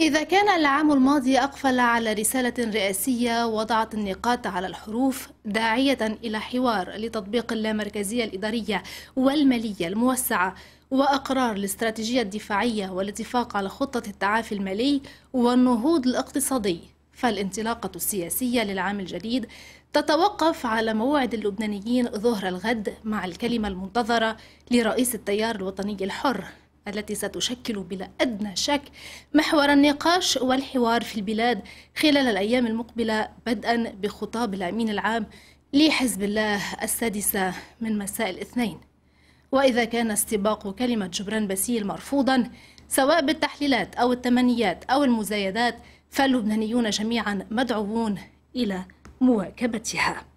إذا كان العام الماضي أقفل على رسالة رئاسية وضعت النقاط على الحروف داعية إلى حوار لتطبيق اللامركزية الإدارية والمالية الموسعة وأقرار الاستراتيجية الدفاعية والاتفاق على خطة التعافي المالي والنهوض الاقتصادي. فالانطلاقة السياسية للعام الجديد تتوقف على موعد اللبنانيين ظهر الغد مع الكلمة المنتظرة لرئيس التيار الوطني الحر. التي ستشكل بلا أدنى شك محور النقاش والحوار في البلاد خلال الأيام المقبلة بدءا بخطاب الأمين العام لحزب الله السادسة من مساء الاثنين. وإذا كان استباق كلمة جبران باسيل مرفوضا سواء بالتحليلات أو التمنيات أو المزايدات فاللبنانيون جميعا مدعوون إلى مواكبتها.